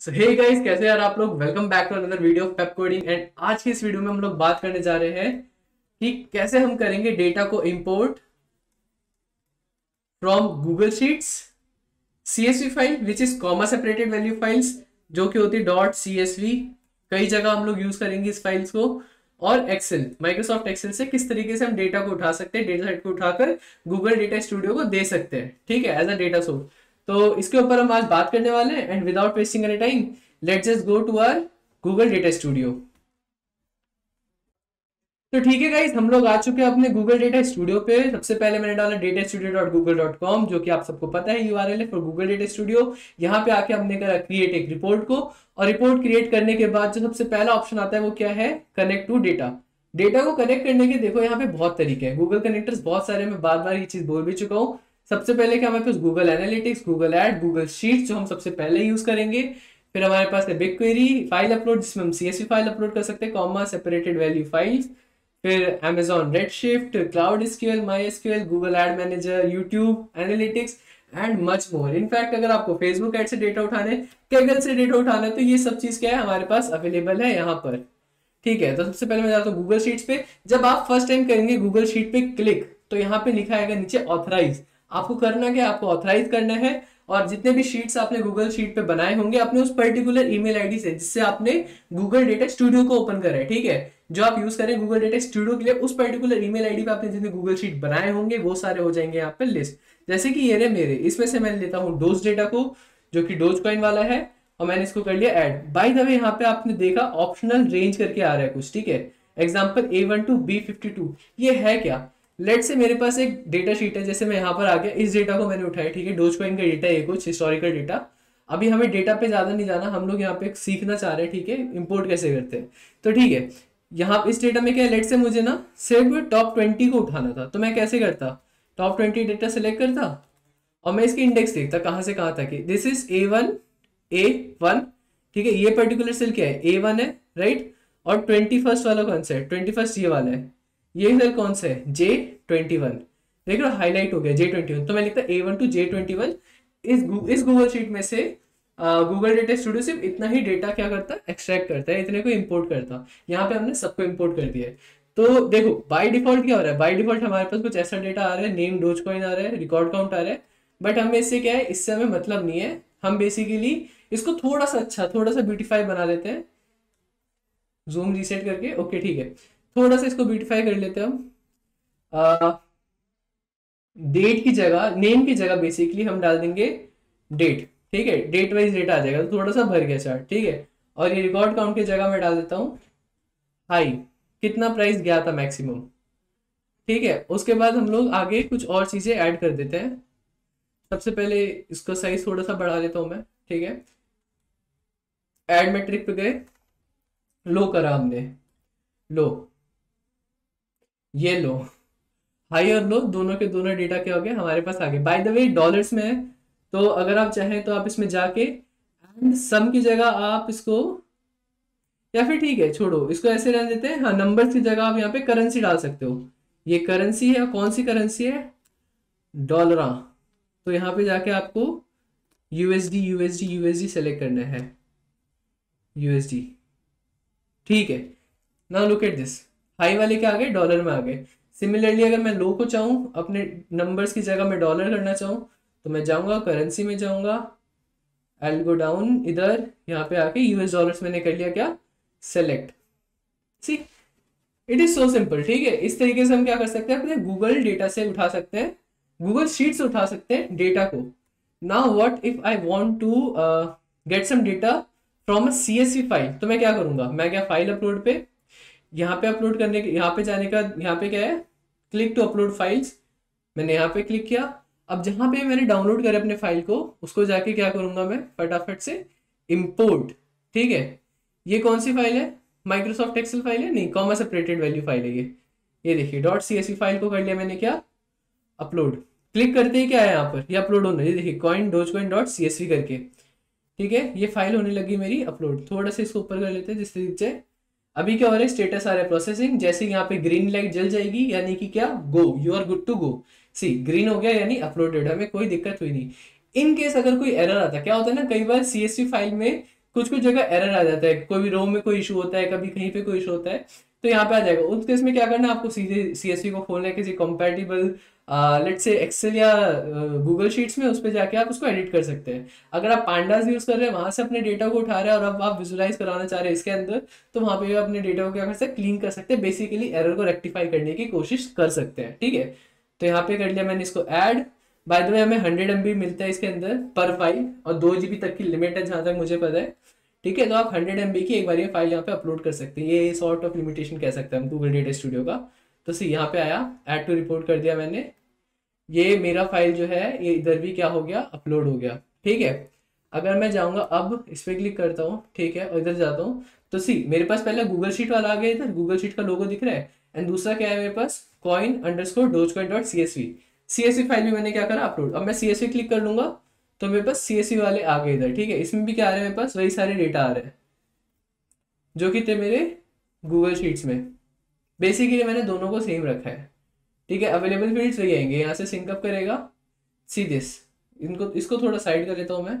सो hey guys कैसे यार आप लोग? Welcome back to another video of Pep coding and आज की इस वीडियो में हम लोग बात करने जा रहे हैं कि कैसे हम करेंगे डेटा को import from Google Sheets CSV file which is comma separated value files जो कि होती है डॉट सीएसवी कई जगह हम लोग यूज़ करेंगे इस फाइल्स को। और एक्सेल माइक्रोसॉफ्ट एक्सेल से किस तरीके से हम डेटा को उठा सकते हैं डेटा सेट को उठाकर गूगल डेटा स्टूडियो को दे सकते हैं। ठीक है एज अ डेटा सोर्स तो इसके ऊपर हम आज बात करने वाले हैं and without wasting any time let's just go to our Google Data Studio तो ठीक है गाइज़ हम लोग आ चुके हैं अपने गूगल डेटा स्टूडियो पे। सबसे पहले मैंने डाला data studio dot Google dot com जो कि आप सबको पता है यूआरएल है फॉर गूगल डेटा स्टूडियो यहाँ पे आके हमने करा क्रिएट एक रिपोर्ट को, और रिपोर्ट क्रिएट करने के बाद जो सबसे पहला ऑप्शन आता है वो क्या है? कनेक्ट टू डेटा डेटा को कनेक्ट करने के देखो, यहाँ पे बहुत तरीके हैं। गूगल कनेक्टर्स बहुत सारे मैं बार बार ये चीज़ बोल भी चुका हूँ। सबसे पहले क्या हमारे पास Google Analytics Google ad Google sheet जो हम सबसे पहले यूज़ करेंगे। फिर हमारे पास है बिग क्वेरी फ़ाइल अपलोड जिसमें हम सी फ़ाइल अपलोड कर सकते हैं कॉमा सेपरेटेड वैल्यू फाइल्स फिर Amazon Redshift Cloud SQL MySQL Google Ad Manager YouTube Analytics and much more in fact अगर आपको फेसबुक एड से डेटा उठाने कैगल से डेटा उठाना है तो ये सब चीज़ क्या है, हमारे पास अवेलेबल है यहाँ पर। ठीक है तो सबसे पहले मैं जाता हूँ गूगल शीट्स पे। जब आप फ़र्स्ट टाइम करेंगे गूगल शीट पे क्लिक तो यहाँ पे लिखा आएगा नीचे ऑथराइज आपको करना क्या आपको ऑथराइज करना है और जितने भी शीट्स आपने गूगल शीट पे बनाए होंगे अपने उस पर्टिकुलर ईमेल आईडी से, जिससे आपने गूगल डेटा स्टूडियो को ओपन करा है, ठीक है? जो आप यूज़ करें गूगल डेटा स्टूडियो के लिए, उस पर्टिकुलर ईमेल आईडी पे आपने जितने गूगल शीट बनाए होंगे, वो सारे हो जाएँगे यहाँ पे लिस्ट जैसे कि ये रहे मेरे, इसमें से मैं लेता हूँ डोज डेटा को, जो कि डोज कॉइन वाला है, और मैंने इसको कर लिया एड बाई द वे यहाँ पे आपने देखा ऑप्शनल रेंज करके आ रहा है कुछ, ठीक है? Example A one two B fifty two ये है क्या? लेट से मेरे पास एक डेटा शीट है, जैसे मैं यहाँ पर आ गया इस डेटा को मैंने उठाया, ठीक है? डोज कॉइन का डेटा है कुछ हिस्टोरिकल डेटा अभी हमें डेटा पे ज़्यादा नहीं जाना, हम लोग यहाँ पे सीखना चाह रहे हैं, ठीक है? इंपोर्ट कैसे करते हैं? तो ठीक है, यहाँ इस डेटा में क्या है? लेट से मुझे ना सिर्फ़ टॉप ट्वेंटी को उठाना था तो मैं कैसे करता? टॉप ट्वेंटी डेटा सेलेक्ट करता? और मैं इसकी इंडेक्स देखता, कहाँ से कहाँ तक this is A one A one ठीक है? ये पर्टिकुलर सेल क्या है? ए वन है राइट और ट्वेंटी फ़र्स्ट वाला कौन सा है ट्वेंटी फ़र्स्ट ये वाला है। ये सेल कौन सा? है जे ट्वेंटी वन देख रहे हाईलाइट हो गया जे ट्वेंटी वन तो मैं लिखता A one to J twenty one इस इस गूगल शीट में से गूगल डेटा स्टूडियो सिर्फ़ इतना ही डेटा क्या करता? है एक्सट्रैक्ट करता है, इतने को इंपोर्ट करता। है यहाँ पे हमने सबको इंपोर्ट कर दिया है। तो देखो बाय डिफ़ॉल्ट क्या हो रहा है? बाय डिफ़ॉल्ट हमारे पास कुछ ऐसा डेटा आ रहा है नेम डोज कॉइन आ रहा है रिकॉर्ड काउंट आ रहा है। बट हमें इससे क्या है? इससे हमें मतलब नहीं है। हम बेसिकली इसको थोड़ा सा अच्छा थोड़ा सा ब्यूटीफाई बना लेते हैं। जूम रीसेट करके ओके ठीक है। थोड़ा सा इसको ब्यूटिफाई कर लेते हैं हम। डेट की जगह नेम की जगह बेसिकली हम डाल देंगे डेट ठीक है? डेट वाइज डेट आ जाएगा तो थोड़ा सा भर गया चार्ट ठीक है? और ये रिकॉर्ड काउंट की जगह मैं डाल देता हूँ हाई कितना प्राइस गया था मैक्सिमम ठीक है? उसके बाद हम लोग आगे कुछ और चीज़ें ऐड कर देते हैं। सबसे पहले इसका साइज़ थोड़ा सा बढ़ा देता हूँ मैं, ठीक है? एड मेट्रिक पे गए लो करा हमने लो ये लो। हाई और लो, दोनों के दोनों डेटा क्या हो गए हमारे पास आ गए। बाय द वे डॉलर्स में है तो अगर आप चाहें तो आप इसमें जाके एंड सम की जगह आप इसको या फिर ठीक है, छोड़ो। इसको ऐसे रहने देते हैं। हाँ नंबर्स की जगह आप यहाँ पे करेंसी डाल सकते हो। ये करेंसी है, कौन सी करेंसी है? डॉलर तो यहाँ पे जाके आपको यूएसडी यूएसडी यूएसडी सेलेक्ट करना है। यूएसडी ठीक है। Now look at this high वाले क्या आ गए डॉलर में आ गए सिमिलरली अगर मैं लो को चाहूँ, अपने नंबर्स की जगह मैं डॉलर करना चाहूँ तो मैं जाऊँगा करेंसी में जाऊँगा। आई गो डाउन इधर, यहाँ पे आके यूएस डॉलर्स मैंने कर लिया क्या? Select see it is so simple ठीक है? इस तरीके से हम क्या कर सकते हैं? अपने गूगल डेटा से उठा सकते हैं। गूगल शीट से उठा सकते हैं डेटा को। Now what if I want to get some data from a C file तो मैं क्या करूँगा? मैं क्या फ़ाइल अपलोड पे यहाँ पे अपलोड करने के, यहाँ पे जाने का, यहाँ पे क्या है? क्लिक टू अपलोड फाइल्स मैंने यहाँ पे क्लिक किया. अब जहाँ पे मैंने डाउनलोड करे अपने फ़ाइल को, उसको जाके क्या करूँगा मैं? फटाफट से इम्पोर्ट ठीक है? ये कौन सी फ़ाइल है? माइक्रोसॉफ्ट एक्सेल फ़ाइल है? नहीं कॉमर्स सेपरेटेड वैल्यू फ़ाइल है ये. ये देखिए डॉट सी फ़ाइल को कर लिया मैंने क्या? अपलोड क्लिक करते ही क्या है यहाँ पर? ये अपलोड होना, ये देखिए coin doge coin dot C करके. ठीक है? ये फ़ाइल होने लगी मेरी अपलोड थोड़ा सा इसको ऊपर कर लेते हैं जिस तरीके से अभी क्या हो रहा है? स्टेटस आ रहा है प्रोसेसिंग जैसे यहाँ पे ग्रीन लाइट जल जाएगी, यानी कि क्या? Go you are good to go see green हो गया, यानी अपलोडेड हमें कोई दिक्कत हुई नहीं। इन केस अगर कोई एरर आता क्या होता है ना, कई बार सी फ़ाइल में कुछ कुछ जगह एरर आ जाता है। कोई भी रो में कोई इशू होता है, कभी कहीं पे कोई इशू होता है तो यहाँ पे आ जाएगा। उस केस में क्या करना आपको सीधे सी को खोलना है किसी कंपेटेबल लेट से एक्सेल या गूगल uh, शीट्स में उस पर जाके आप उसको एडिट कर सकते हैं। अगर आप पांडास यूज़ कर रहे हैं वहाँ से अपने डेटा को उठा रहे हैं और अब आप विजुलाइज कराना चाह रहे हैं इसके अंदर तो वहाँ पे अपने डेटा को क्या कर सकते हैं क्लीन कर सकते हैं बेसिकली एरर को रेक्टिफाई करने की कोशिश कर सकते हैं ठीक है? तो यहाँ पे कर लिया मैंने इसको ऐड बाय द वे हमें हंड्रेड एम मिलता है इसके अंदर पर फ़ाइल और दो जीबी तक की लिमिट है जहाँ तक मुझे पता है ठीक है? तो आप हंड्रेड एम की एक बार ये फ़ाइल यहाँ पे अपलोड कर सकते हैं। ये सॉर्ट ऑफ़ लिमिटेशन कह सकते हैं हम गूगल डेटा स्टूडियो का। तो सी यहाँ पे आया ऐड टू रिपोर्ट कर दिया मैंने। ये मेरा फ़ाइल जो है, ये इधर भी क्या हो गया? अपलोड हो गया। ठीक है? अगर मैं जाऊँगा अब, इस पर क्लिक करता हूँ, ठीक है? और इधर जाता हूँ तो सी मेरे पास पहले गूगल शीट वाला आ गया इधर। गूगल शीट का लोगो दिख रहा है। एंड दूसरा क्या है मेरे पास? Coin underscore doge coin dot C S V C S V file भी मैंने क्या करा? अपलोड अब मैं सी एस वी क्लिक कर लूँगा तो मेरे पास सी एस वी वाले आ गए इधर। ठीक है? इसमें भी क्या आ रहे हैं मेरे पास? वही सारे डेटा आ रहे हैं, जो कि थे मेरे गूगल शीट्स में। बेसिकली मैंने दोनों को सेम रखा है। ठीक है अवेलेबल फील्ड्स वही आएँगे, यहाँ से सिंकअप करेगा सी दिस इनको, इसको थोड़ा साइड कर लेता हूँ मैं।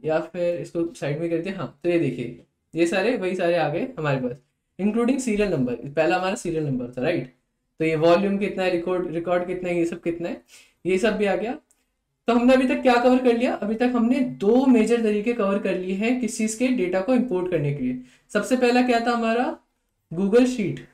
या फिर इसको साइड में करते हैं तो ये देखिए, ये सारे, वही सारे आ गए हमारे पास इंक्लूडिंग सीरियल नंबर पहला हमारा सीरियल नंबर था राइट तो ये वॉल्यूम कितना है रिकॉर्ड रिकॉर्ड कितना है, ये सब कितना है, ये सब भी आ गया। तो हमने अभी तक क्या कवर कर लिया? अभी तक हमने दो मेजर तरीके कवर कर लिए हैं किस चीज़ के डेटा को इंपोर्ट करने के लिए। सबसे पहला क्या था हमारा? गूगल शीट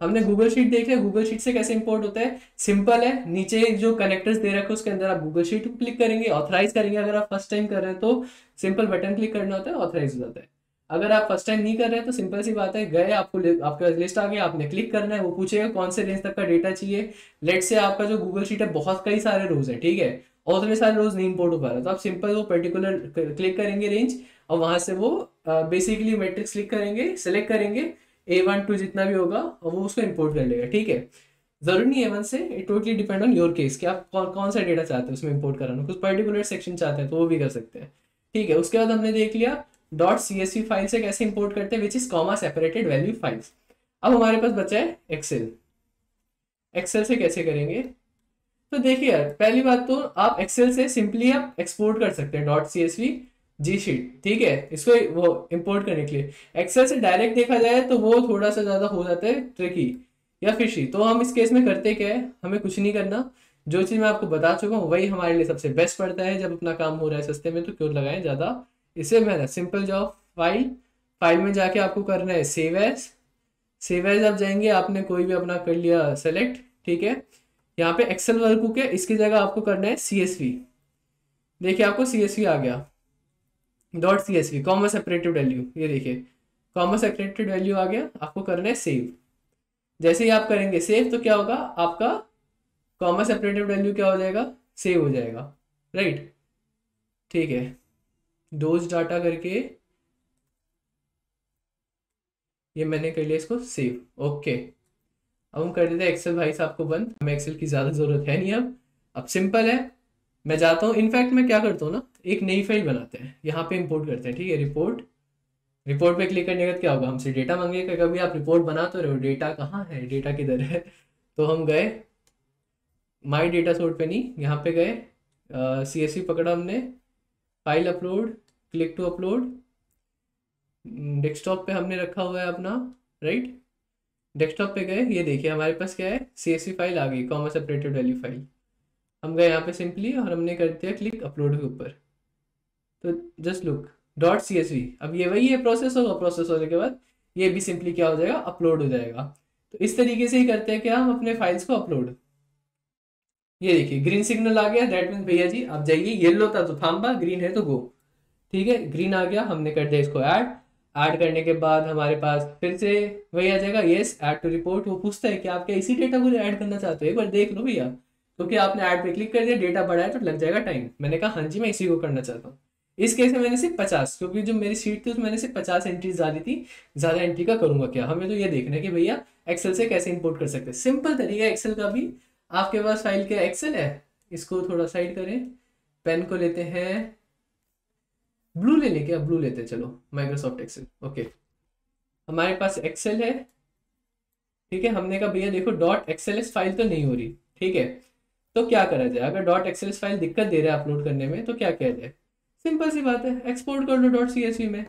हमने गूगल शीट देख लिया गूगल शीट से कैसे इंपोर्ट होता है? सिंपल है। नीचे जो कनेक्टर्स दे रखे उसके अंदर आप गूगल शीट क्लिक करेंगे। ऑथराइज करेंगे। अगर आप फ़र्स्ट टाइम कर रहे हैं तो सिंपल बटन क्लिक करना होता है ऑथराइज हो जाता है। अगर आप फ़र्स्ट टाइम नहीं कर रहे हैं तो सिंपल सी बात है। गए, आपको आपके लिस्ट आ गई आपने क्लिक करना है। वो पूछेगा, कौन से रेंज तक का डेटा चाहिए? लेट से आपका जो गूगल शीट है, बहुत कई सारे रोज है, ठीक है? और उतने सारे रोज नहीं इंपोर्ट हो पा रहा तो आप सिंपल वो पर्टिकुलर क्लिक करेंगे रेंज और वहाँ से वो बेसिकली मैट्रिक्स क्लिक करेंगे सेलेक्ट करेंगे। ए वन टू जितना भी होगा वो उसको इम्पोर्ट कर लेगा, ठीक है? ज़रूरी नहीं है वन से it totally depend on your case कि आप कौन कौन सा डेटा चाहते हैं उसमें इम्पोर्ट कराना। कुछ पर्टिकुलर सेक्शन चाहते हैं तो वो भी कर सकते हैं, ठीक है? उसके बाद हमने देख लिया डॉट सी एस फ़ाइल से कैसे इंपोर्ट करते हैं which is comma separated value files अब हमारे पास बचा है एक्सेल एक्सेल से कैसे करेंगे? तो देखिए यार, पहली बात तो आप एक्सेल से सिंपली आप एक्सपोर्ट कर सकते हैं dot C S V G sheet ठीक है? इसको वो इंपोर्ट करने के लिए। एक्सेल से डायरेक्ट देखा जाए तो वो थोड़ा सा ज़्यादा हो जाता है ट्रिकी या फिशी तो हम इस केस में करते क्या है? हमें कुछ नहीं करना। जो चीज़ मैं आपको बता चुका हूँ, वही हमारे लिए सबसे बेस्ट पड़ता है। जब अपना काम हो रहा है सस्ते में तो क्यों लगाएँ ज़्यादा? इससे मेहनत सिंपल जाओ फ़ाइल फ़ाइल में जाके आपको करना है। सेव एज सेव एज आप जाएँगे, आपने कोई भी अपना कर लिया सेलेक्ट ठीक है? यहाँ पे एक्सेल वर्क है, इसकी जगह आपको करना है सी एस वी देखिए आपको सी एस वी आ गया। Dot C S V, commas separated value, ये देखिए, कॉमर्स सेपरेटेड वैल्यू आ गया, आपको करना है सेव। जैसे ही आप करेंगे सेव तो क्या होगा, आपका कॉमर्स सेपरेटेड वैल्यू क्या हो जाएगा, सेव हो जाएगा, राइट? ठीक है डोज डाटा करके, ये मैंने कर लिया इसको सेव, ओके। अब हम कर देते हैं एक्सेल भाई साहब को बंद, हमें एक्सेल की ज़्यादा ज़रूरत है नहीं अब अब सिंपल है मैं जाता हूँ। इनफैक्ट मैं क्या करता हूँ ना, एक नई फ़ाइल बनाते हैं। यहाँ पे इंपोर्ट करते हैं, ठीक है? रिपोर्ट रिपोर्ट पे क्लिक करने के बाद क्या होगा? हमसे डेटा मांगेगा। कभी आप रिपोर्ट बना तो रहे हो डेटा कहाँ है? डेटा किधर है? तो हम गए। माई डेटा सोर्ट पे नहीं, यहाँ पे गए। सी एस सी पकड़ा हमने। File upload click to upload desktop पे हमने रखा हुआ है अपना राइट डेस्कटॉप पे गए। ये देखिए, हमारे पास क्या है? सी एस सी फ़ाइल आ गई कॉमर्स सेपरेटेड वैल्यू फ़ाइल हम गए यहाँ पे सिंपली और हमने कर दिया क्लिक अपलोड के ऊपर। तो just look dot C S V अब ये वही है प्रोसेस होगा प्रोसेस होने के बाद ये भी सिंपली क्या हो जाएगा? अपलोड हो जाएगा। तो इस तरीके से ही करते हैं क्या हम अपने फाइल्स को अपलोड ये देखिए ग्रीन सिग्नल आ गया दैट मीन भैया जी, आप जाइए येलो था तो थाम्बा ग्रीन है तो गो ठीक है ग्रीन आ गया, हमने कर दिया इसको ऐड ऐड करने के बाद हमारे पास फिर से वही आ जाएगा येस ऐड टू रिपोर्ट वो पूछता है कि आप क्या इसी डेटा को ऐड करना चाहते हो? एक बार देख लो भैया। क्योंकि आपने ऐड पे क्लिक कर दिया डेटा बढ़ा है तो लग जाएगा टाइम मैंने कहा हाँ जी, मैं इसी को करना चाहता हूँ। इस केस में मैंने सिर्फ़ पचास, क्योंकि जो मेरी सीट थी, उसमें मैंने सिर्फ़ पचास एंट्रीज डाली थी। ज़्यादा एंट्री का करूँगा क्या? हमें तो ये देखना है कि भैया एक्सेल से कैसे इंपोर्ट कर सकते हैं। सिंपल तरीका एक्सेल का भी। आपके पास फ़ाइल क्या एक्सेल है? इसको थोड़ा साइड करें। पेन को लेते हैं। ब्लू ले लें क्या? ब्लू लेते हैं, चलो। माइक्रोसॉफ्ट एक्सेल ओके हमारे पास एक्सेल है। ठीक है, हमने कहा, भैया देखो डॉट एक्सेल फ़ाइल तो नहीं हो रही। ठीक है तो क्या करा जाए? अगर डॉट एक्सेल फ़ाइल दिक्कत दे रहा है अपलोड करने में तो क्या किया जाए? सिंपल सी बात है एक्सपोर्ट कर लो डॉट सी में।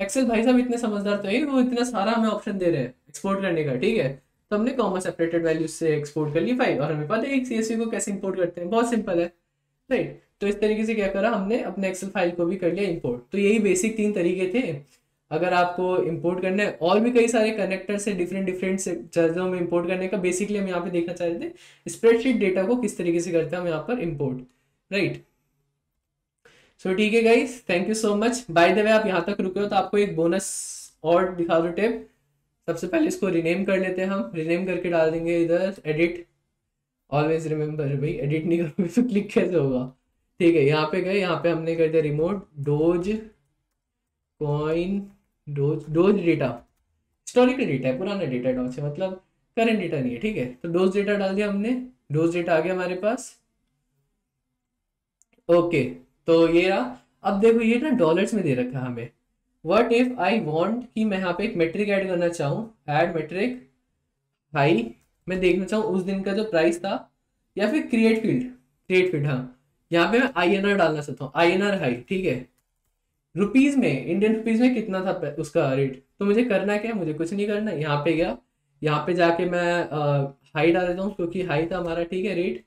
एक्सेल भाई साहब इतने समझदार तो है, वो इतना सारा हमें ऑप्शन दे रहे हैं एक्सपोर्ट करने का, ठीक है? तो हमने कॉमन सेपरेटेड वैल्यूज़ से एक्सपोर्ट कर ली फ़ाइल और हमें पता है एक सी को कैसे इंपोर्ट करते हैं, बहुत सिंपल है राइट तो इस तरीके से क्या करा, हमने अपने एक्सेल फ़ाइल को भी कर लिया इंपोर्ट तो यही बेसिक तीन तरीके थे। अगर आपको इम्पोर्ट करना है, और भी कई सारे कनेक्टर से डिफरेंट डिफरेंट चीज़ों में इंपोर्ट करने का बेसिकली हम यहाँ पे देखना चाह रहे थे स्प्रेडशीट डेटा को किस तरीके से करते हैं हम यहाँ पर इंपोर्ट राइट सो ठीक है guys thank you so much by the way आप यहाँ तक रुके हो तो आपको एक बोनस और दिखा दो टिप। सबसे पहले इसको रिनेम कर लेते हैं हम। रिनेम करके डाल देंगे इधर एडिट ऑलवेज रिमेंबर भाई एडिट नहीं करोगे तो क्लिक कैसे होगा? ठीक है, यहाँ पे गए, यहाँ पे हमने कर दिया remote doge coin doge doge data, historical data है, पुराना डेटा डॉग से मतलब करंट डेटा नहीं है, ठीक है? तो डोज डेटा डाल दिया हमने, डोज डेटा आ गया हमारे पास। ओके तो ये रहा। अब देखो, ये ना डॉलर्स में दे रखा है हमें। वट इफ़ आई वॉन्ट कि मैं यहाँ पे एक मेट्रिक ऐड करना चाहूँ? ऐड मेट्रिक हाई मैं देखना चाहूँ उस दिन का जो प्राइस था, या फिर क्रिएट फ़ील्ड क्रिएट फ़ील्ड हाँ। यहाँ पे मैं आई एन आर डालना चाहता हूँ आई एन आर हाई ठीक है? रुपीज़ में इंडियन रुपीज़ में कितना था उसका रेट तो मुझे करना क्या मुझे कुछ नहीं करना यहाँ पे गया। यहाँ पे जाके मैं हाई डाल देता हूँ, क्योंकि हाई था हमारा, ठीक है रेट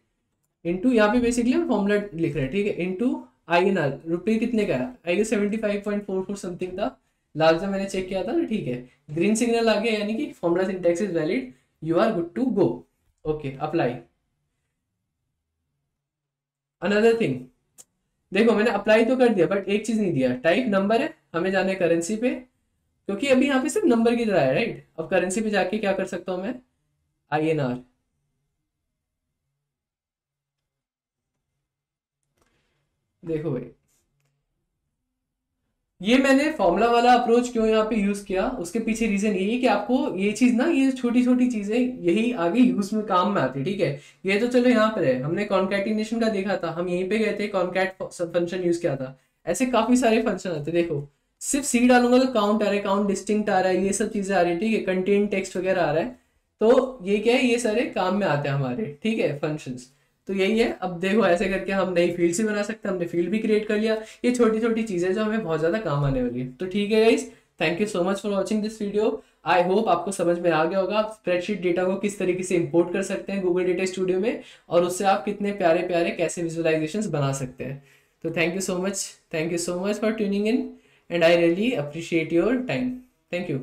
इंटू यहाँ पे बेसिकली हम फॉर्मूला लिख रहे हैं, ठीक है? इंटू आई एन आर रुपये कितने का है? I seventy five point four four something था। लास्ट जब मैंने चेक किया था तो ठीक है? ग्रीन सिग्नल आ गया, यानी कि formula syntax is valid you are good to go okay apply another thing देखो, मैंने अप्लाई तो कर दिया बट एक चीज़ नहीं दिया। टाइप नंबर है, हमें जाना है करेंसी पे, क्योंकि अभी यहाँ पे सिर्फ़ नंबर की तरह है राइट अब करेंसी पे जाके क्या कर सकता हूँ मैं? आई एन आर देखो भाई ये मैंने फॉर्मूला वाला अप्रोच क्यों यहाँ पे यूज़ किया? उसके पीछे रीजन यही है कि आपको ये चीज़ ना, ये छोटी छोटी चीज़ें यही आगे यूज़ में काम में आती है, ठीक है? ये तो चलो यहाँ पर है हमने कॉन्कैटिनेशन का देखा था। हम यहीं पे गए थे कॉन्कैट फ़ंक्शन यूज़ किया था। ऐसे काफ़ी सारे फ़ंक्शन आते देखो। सिर्फ़ सी डालूँगा तो काउंट आ रहा है काउंट डिस्टिंक्ट आ रहा है, ये सब चीज़ें आ रही है, ठीक है? कंटेंट टेक्स्ट वगैरह आ रहा है। तो ये क्या है? ये सारे काम में आते हैं हमारे, ठीक है? फ़ंक्शंस तो यही है। अब देखो, ऐसे करके हम नई फ़ील्ड से बना सकते हैं। हमने फ़ील्ड भी क्रिएट कर लिया। ये छोटी छोटी चीज़ें जो हमें बहुत ज़्यादा काम आने वाली है। तो ठीक है guys thank you so much for watching this video I hope आपको समझ में आ गया होगा आप स्प्रेडशीट डेटा को किस तरीके से इंपोर्ट कर सकते हैं गूगल डेटा स्टूडियो में और उससे आप कितने प्यारे प्यारे कैसे विजुअलाइजेशन बना सकते हैं। तो thank you so much thank you so much for tuning in and I really appreciate your time thank you